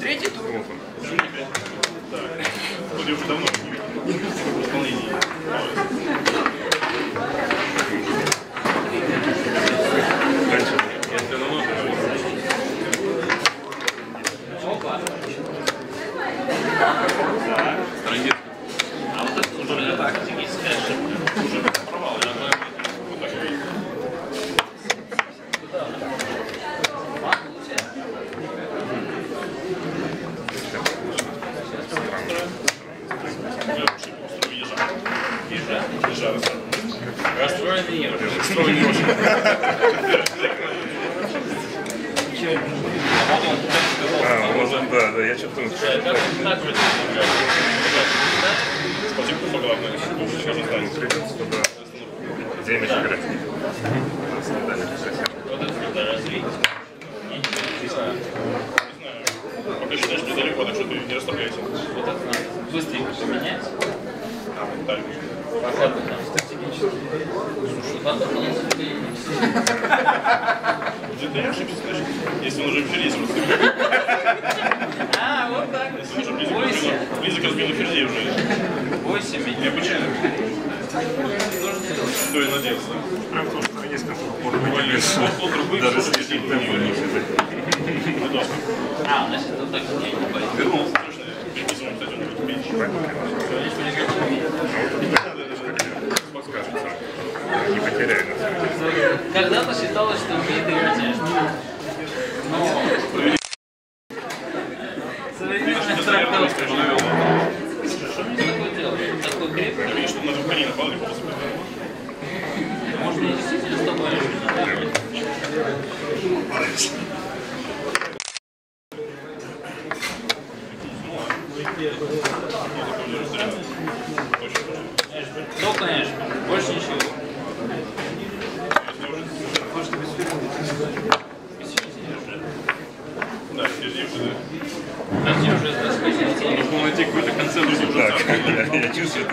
Третий тур. Вроде уже давно в исполнении. Если оно нужно, страница. А вот это уже стратегическая ошибка. Провал, я знаю. Вот так и есть. Я вообще просто езжа. Ежа. Езжа, да. Расстроенный ежик. Строй не очень. А, может, да, да, я что-то Слушай, а как так вроде? Спасибо, что главное. Сейчас останется. придется туда денег играть. Вот это надо развить. Ничего. Пока считаешь недалеко, так что ты не расслабляйся. Вот это надо быстренько поменять. Где-то я ошибся, значит. Если он уже в ферзе разбил. А, вот так. Если он уже близко Бойся. близко разбил на ферзе уже. Бойся меня. Необычайно. Что я надеялся. Прям то, что есть какой-то Бывали вот другой, Даже с ты этим темпом не. На доску. А, значит, это так не боится. Вернулся, Когда-то считалось, что играть тяжко. Но... Ну, конечно. Больше ничего. Да, ферзе уже, да. Подожди, уже здесь Нужно найти какой-то уже. Так, я, я чувствую,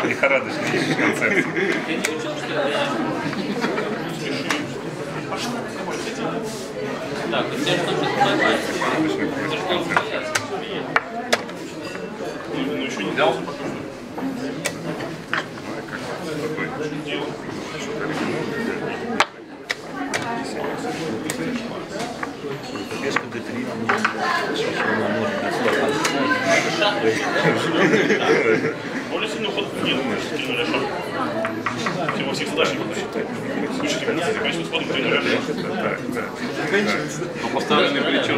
ты лихорадочно ищешь концепцию. Ты не учил, что ли? Так, у тебя что-то поймать. Обычно Такой Делал. что-то оригинальное. Пешка D3, что она может Более сильный уход нет. Тренера шаг. Всего всех задачников. Слушайте, мы конечно, сходим тренера Так, да. Но поставленный плечо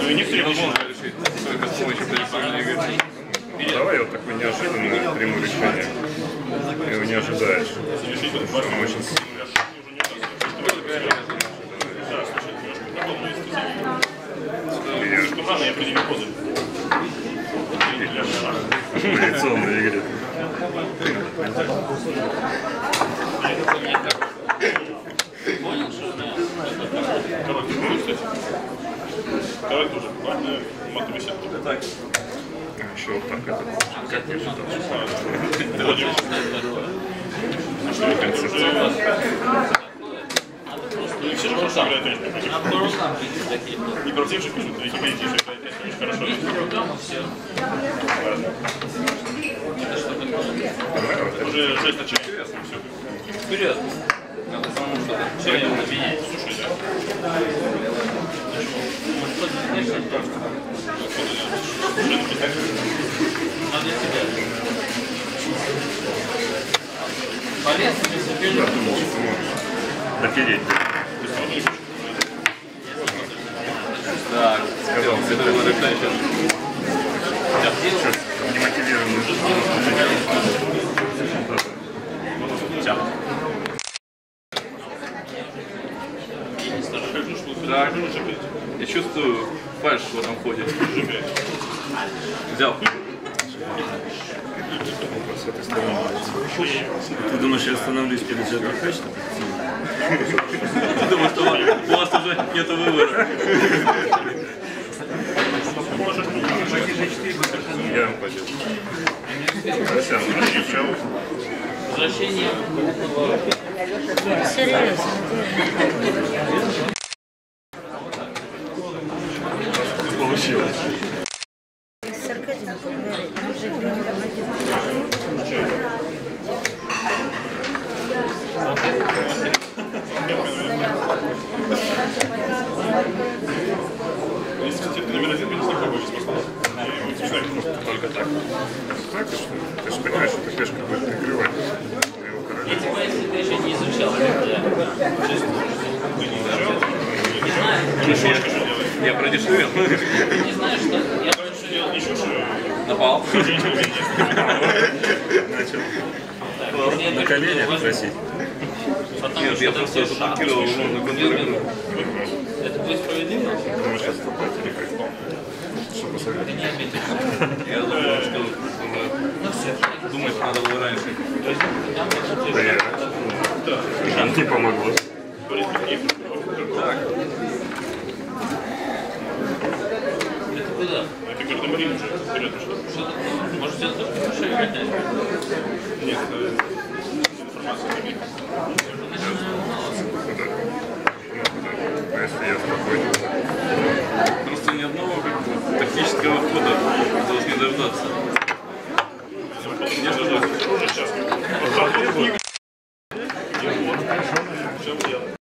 Ну и некоторые невозможно решить только с помощью персональной игры. Давай вот такое неожиданное приму решение. Ты его не ожидаешь. он очень Да, слушай, немножко по-другому, если ты Слишком рано я определил позы. Для шага. в лицонной игре. Понял, что? Король тоже, кстати. Король тоже. Ладно, матовый сет. Еще вот так это. Как я считал? Владимир, все же хорошо играют, конечно, против. Надо по рукам прийти такие. Не против же пишут, и тебе идти, что играет очень хорошо. И все. Ладно. Что? Уже 6 на 4, все. Вперед. Надо самому что-то. Все, я буду менять. Слушай, да. Может, Допереть. Так, Сказал, это было. Сейчас немотивированный. Так, я чувствую фальш в этом ходе. Взял. С этой стороны. Ты думаешь, я остановлюсь перед Дженом Хэчном? Потому что у вас уже нет выбора. Я. Красиво, отвечал. Возвращение Серьезно. получилось. С Аркадием поговорить. Мы же не там один. Если, номер один, вот человек просто Только так. Так, ты? Ты же понимаешь, что пешка будет прикрывать короля. Эти бойцы ты еще не изучал. Я чувствую. Не знаю, Я продешевил. не знаю, что. Я что делать еще, что Напал. Начал на коленях важно, просить. Нет, что я просто заблокировал его на Любим. контроль. Это будет справедливо? Думаешь, отступать или как? Что Ты посоветуешь? не обидишься. Я думаю, что Ну все. думать надо было раньше. Да. Не помогло. Да, да. Это гардемарин уже, вперед уже. Что? Может, это тоже хорошо играть? Нет, э, информации нет. А если я спокойно.